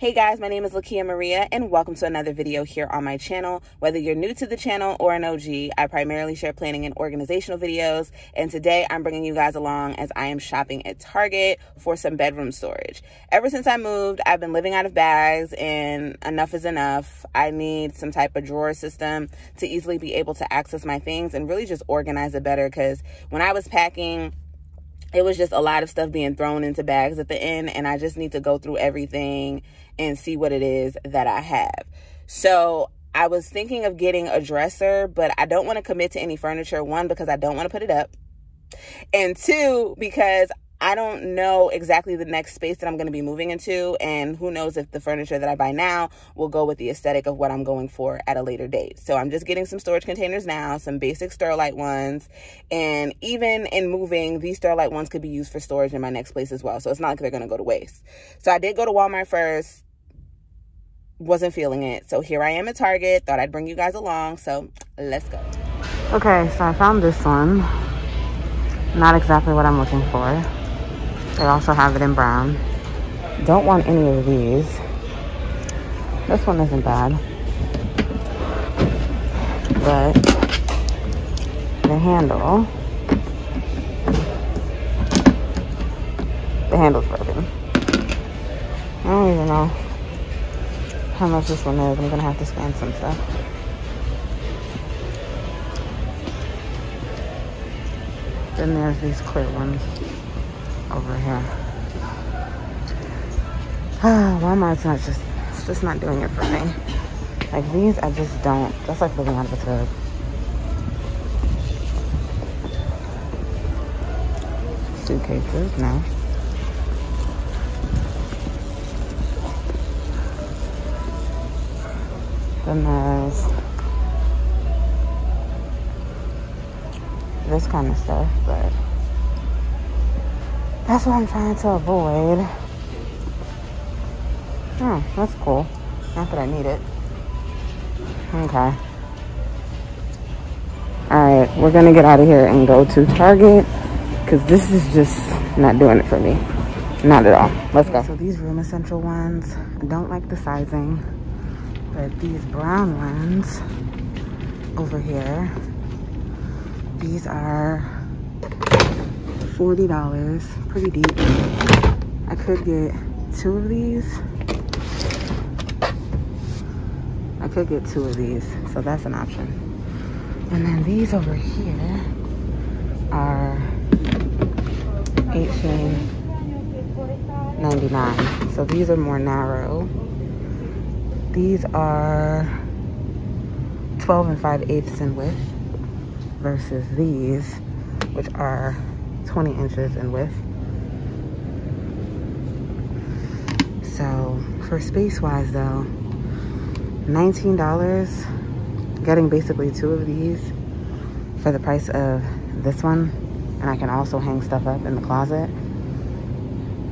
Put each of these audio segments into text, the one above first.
Hey guys, my name is Lakia Maria and welcome to another video here on my channel. Whether you're new to the channel or an OG, I primarily share planning and organizational videos and today I'm bringing you guys along as I am shopping at Target for some bedroom storage. Ever since I moved, I've been living out of bags and enough is enough. I need some type of drawer system to easily be able to access my things and really just organize it better because when I was packing, it was just a lot of stuff being thrown into bags at the end and I just need to go through everything and see what it is that I have. So I was thinking of getting a dresser, but I don't want to commit to any furniture. One, because I don't want to put it up. And two, because I don't know exactly the next space that I'm going to be moving into. And who knows if the furniture that I buy now will go with the aesthetic of what I'm going for at a later date. So I'm just getting some storage containers now, some basic Sterilite ones. And even in moving, these Sterilite ones could be used for storage in my next place as well. So it's not like they're going to go to waste. So I did go to Walmart first. Wasn't feeling it. So here I am at Target. Thought I'd bring you guys along. So let's go. Okay, so I found this one. Not exactly what I'm looking for. They also have it in brown. Don't want any of these. This one isn't bad. But the handle, the handle's broken. I don't even know how much this one is. I'm gonna have to scan some stuff. Then there's these clear ones over here. Ah, Walmart's not just, it's just not doing it for me. Like these, I just don't, that's like living out of a tub. Suitcases, no. This kind of stuff, but that's what I'm trying to avoid. Oh, that's cool. Not that I need it. Okay. Alright, we're gonna get out of here and go to Target because this is just not doing it for me. Not at all. Let's go. So these Room Essential ones, I don't like the sizing, but these brown ones over here, these are $40, pretty deep. I could get two of these. I could get two of these, so that's an option. And then these over here are $18.99. So these are more narrow. These are 12 and 5 eighths in width versus these, which are 20 inches in width. So for space wise though, $19, getting basically two of these for the price of this one. And I can also hang stuff up in the closet.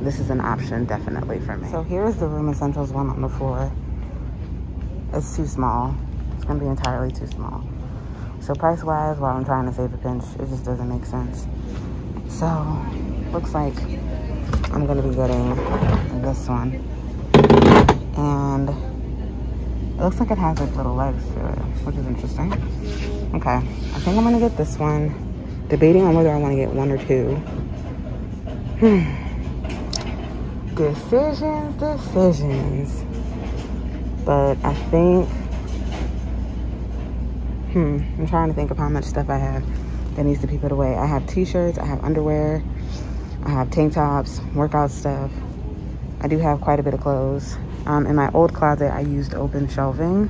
This is an option definitely for me. So here's the Room Essentials one on the floor. It's too small. It's gonna be entirely too small. So price wise, while I'm trying to save a pinch, it just doesn't make sense. So, looks like I'm gonna be getting this one. And it looks like it has like little legs to it, which is interesting. Okay, I think I'm gonna get this one. Debating on whether I wanna get one or two. Hmm. Decisions, decisions. But I think, hmm, I'm trying to think of how much stuff I have that needs to be put away. I have t-shirts, I have underwear, I have tank tops, workout stuff. I do have quite a bit of clothes. Um, in my old closet, I used open shelving.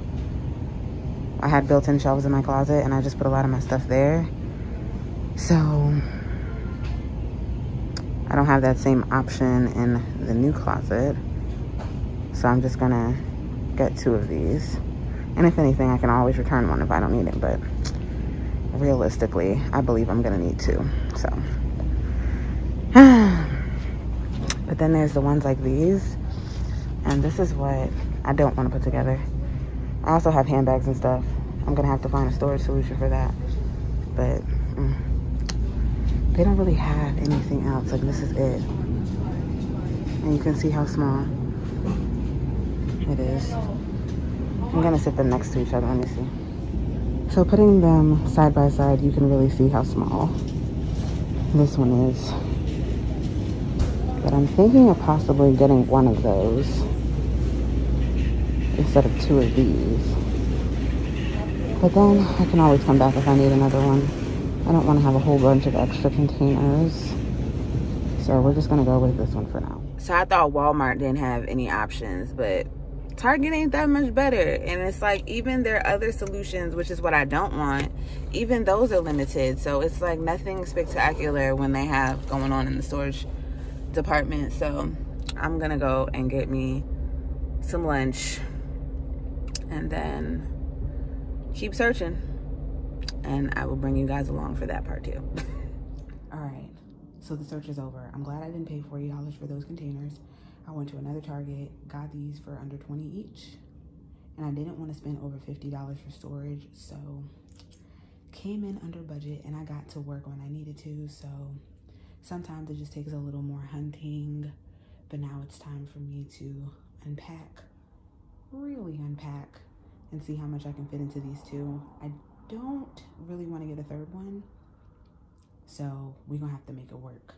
I had built-in shelves in my closet and I just put a lot of my stuff there. So I don't have that same option in the new closet. So I'm just gonna get two of these. And if anything, I can always return one if I don't need it, but realistically, I believe I'm gonna need two. So, but then there's the ones like these, and this is what I don't want to put together. I also have handbags and stuff. I'm gonna have to find a storage solution for that. But mm, they don't really have anything else. Like this is it, and you can see how small. It is. I'm gonna sit them next to each other. Let me see. So putting them side by side, you can really see how small this one is. But I'm thinking of possibly getting one of those instead of two of these. But then I can always come back if I need another one. I don't want to have a whole bunch of extra containers. So we're just going to go with this one for now. So I thought Walmart didn't have any options, but Target ain't that much better. And it's like even their other solutions, which is what I don't want, even those are limited. So it's like nothing spectacular when they have going on in the storage department. So I'm gonna go and get me some lunch and then keep searching. And I will bring you guys along for that part too. All right, so the search is over. I'm glad I didn't pay $40 for those containers. I went to another Target, got these for under 20 each. And I didn't want to spend over $50 for storage. So came in under budget and I got to work when I needed to. So sometimes it just takes a little more hunting. But now it's time for me to unpack, really unpack and see how much I can fit into these two. I don't really want to get a third one. So we're to have to make it work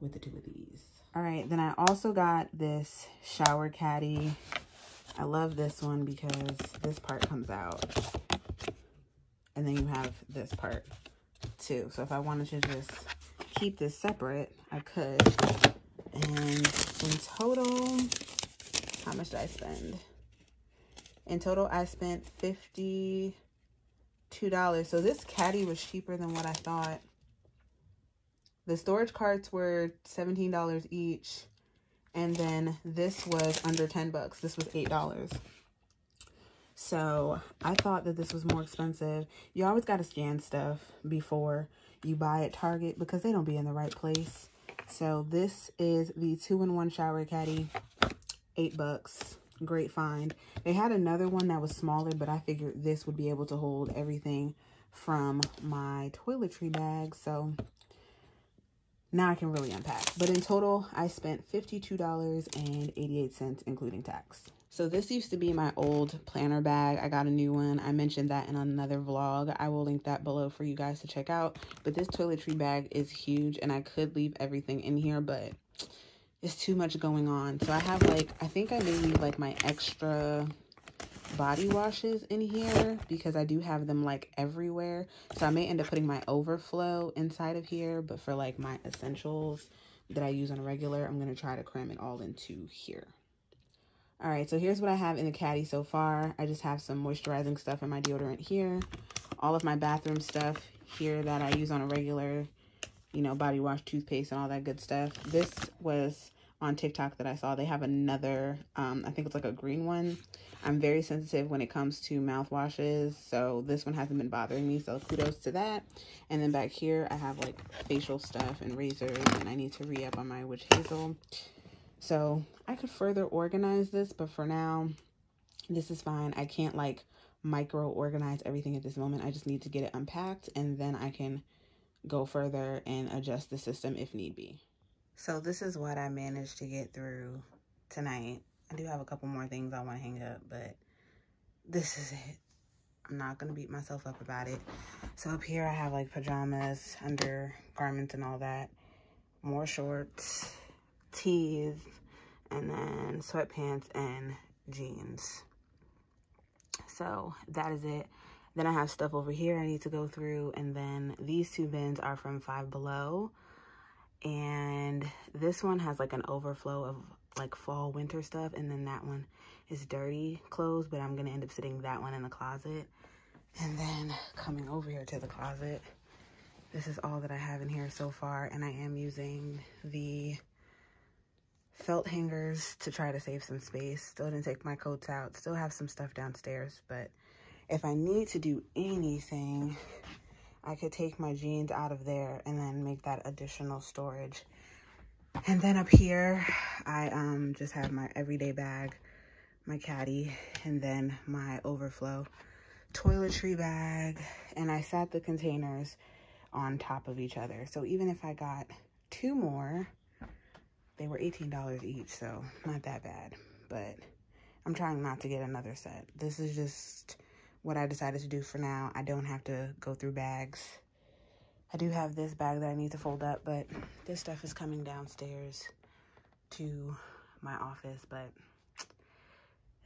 with the two of these. All right, then I also got this shower caddy. I love this one because this part comes out. And then you have this part too. So if I wanted to just keep this separate, I could. And in total, how much did I spend? In total, I spent $52. So this caddy was cheaper than what I thought. The storage carts were $17 each. And then this was under 10 bucks. This was $8. So I thought that this was more expensive. You always got to scan stuff before you buy at Target because they don't be in the right place. So this is the two-in-one shower caddy, eight bucks. Great find. They had another one that was smaller, but I figured this would be able to hold everything from my toiletry bag. So now I can really unpack. But in total, I spent $52.88, including tax. So this used to be my old planner bag. I got a new one. I mentioned that in another vlog. I will link that below for you guys to check out. But this toiletry bag is huge and I could leave everything in here, but it's too much going on. So I have like, I think I may leave like my extra body washes in here because I do have them like everywhere. So I may end up putting my overflow inside of here, but for like my essentials that I use on a regular, I'm going to try to cram it all into here. All right, so here's what I have in the caddy so far. I just have some moisturizing stuff in my deodorant here. All of my bathroom stuff here that I use on a regular, you know, body wash, toothpaste, and all that good stuff. This was on TikTok that I saw. They have another, um, I think it's like a green one. I'm very sensitive when it comes to mouthwashes, so this one hasn't been bothering me, so kudos to that. And then back here, I have like facial stuff and razors, and I need to re-up on my witch hazel. So I could further organize this, but for now, this is fine. I can't like micro organize everything at this moment. I just need to get it unpacked, and then I can go further and adjust the system if need be. So this is what I managed to get through tonight. I do have a couple more things I want to hang up, but this is it. I'm not going to beat myself up about it. So up here I have like pajamas, undergarments and all that. More shorts, tees, and then sweatpants and jeans. So that is it. Then I have stuff over here I need to go through. And then these two bins are from Five Below and this one has like an overflow of like fall winter stuff and then that one is dirty clothes but i'm gonna end up sitting that one in the closet. And then coming over here to the closet this is all that i have in here so far and i am using the felt hangers to try to save some space. Still didn't take my coats out. Still have some stuff downstairs but if i need to do anything I could take my jeans out of there and then make that additional storage. And then up here, I um just have my everyday bag, my caddy, and then my overflow toiletry bag. And I sat the containers on top of each other. So even if I got two more, they were $18 each, so not that bad. But I'm trying not to get another set. This is just what I decided to do for now. I don't have to go through bags. I do have this bag that I need to fold up, but this stuff is coming downstairs to my office, but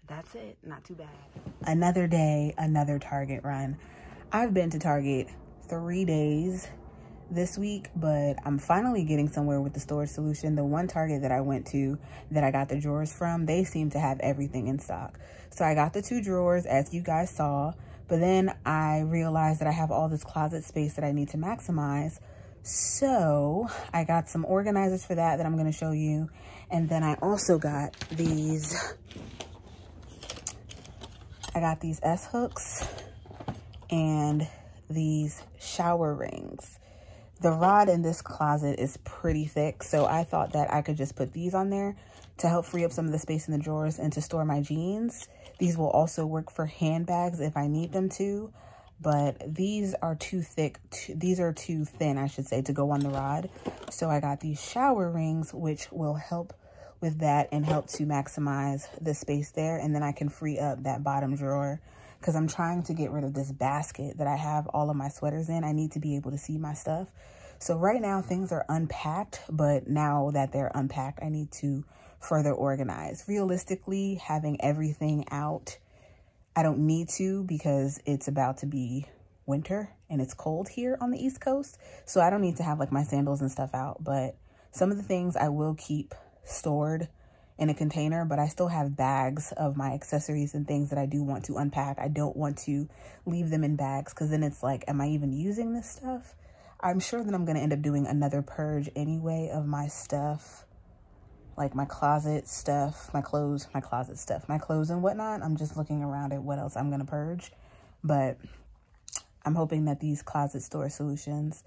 that's it. Not too bad. Another day, another Target run. I've been to Target three days this week, but I'm finally getting somewhere with the storage solution. The one Target that I went to that I got the drawers from, they seem to have everything in stock. So I got the two drawers as you guys saw, but then I realized that I have all this closet space that I need to maximize. So I got some organizers for that that I'm gonna show you. And then I also got these, I got these S hooks and these shower rings. The rod in this closet is pretty thick, so I thought that I could just put these on there to help free up some of the space in the drawers and to store my jeans. These will also work for handbags if I need them to, but these are too thick. these are too thin, I should say, to go on the rod. So I got these shower rings, which will help with that and help to maximize the space there. And then I can free up that bottom drawer because I'm trying to get rid of this basket that I have all of my sweaters in. I need to be able to see my stuff. So right now things are unpacked, but now that they're unpacked, I need to further organize. Realistically, having everything out, I don't need to because it's about to be winter and it's cold here on the East Coast. So I don't need to have like my sandals and stuff out, but some of the things I will keep stored in a container, but I still have bags of my accessories and things that I do want to unpack. I don't want to leave them in bags because then it's like, am I even using this stuff? I'm sure that I'm going to end up doing another purge anyway of my stuff, like my closet stuff, my clothes, my closet stuff, my clothes and whatnot. I'm just looking around at what else I'm going to purge, but I'm hoping that these closet store solutions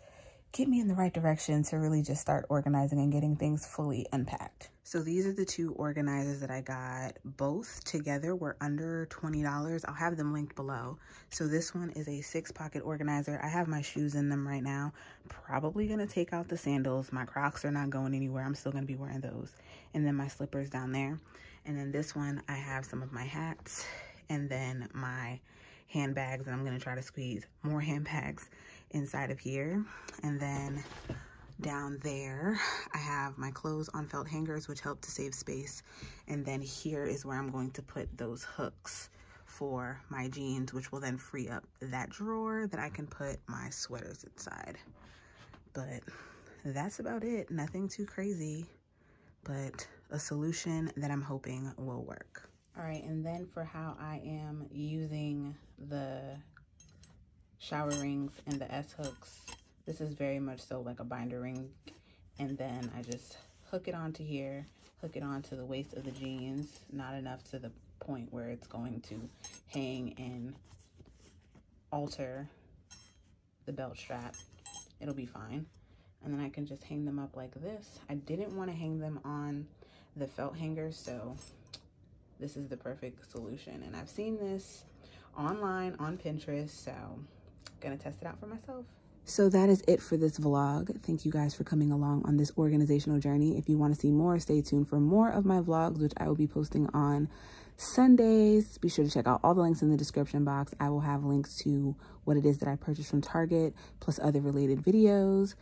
get me in the right direction to really just start organizing and getting things fully unpacked. So these are the two organizers that I got. Both together were under $20. I'll have them linked below. So this one is a six pocket organizer. I have my shoes in them right now. Probably gonna take out the sandals. My Crocs are not going anywhere. I'm still gonna be wearing those. And then my slippers down there. And then this one, I have some of my hats and then my handbags. And I'm gonna try to squeeze more handbags inside of here. And then down there, I have my clothes on felt hangers, which help to save space. And then here is where I'm going to put those hooks for my jeans, which will then free up that drawer that I can put my sweaters inside. But that's about it. Nothing too crazy, but a solution that I'm hoping will work. All right, and then for how I am using the shower rings and the S-hooks. This is very much so like a binder ring. And then I just hook it onto here, hook it onto the waist of the jeans, not enough to the point where it's going to hang and alter the belt strap. It'll be fine. And then I can just hang them up like this. I didn't want to hang them on the felt hanger, so this is the perfect solution. And I've seen this online on Pinterest, so gonna test it out for myself. So that is it for this vlog. Thank you guys for coming along on this organizational journey. If you want to see more, stay tuned for more of my vlogs, which I will be posting on Sundays. Be sure to check out all the links in the description box. I will have links to what it is that I purchased from Target, plus other related videos.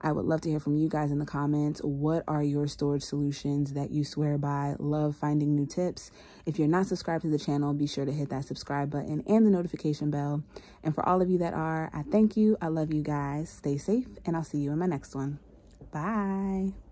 I would love to hear from you guys in the comments. What are your storage solutions that you swear by? Love finding new tips. If you're not subscribed to the channel, be sure to hit that subscribe button and the notification bell. And for all of you that are, I thank you. I love you guys. Stay safe, and I'll see you in my next one. Bye.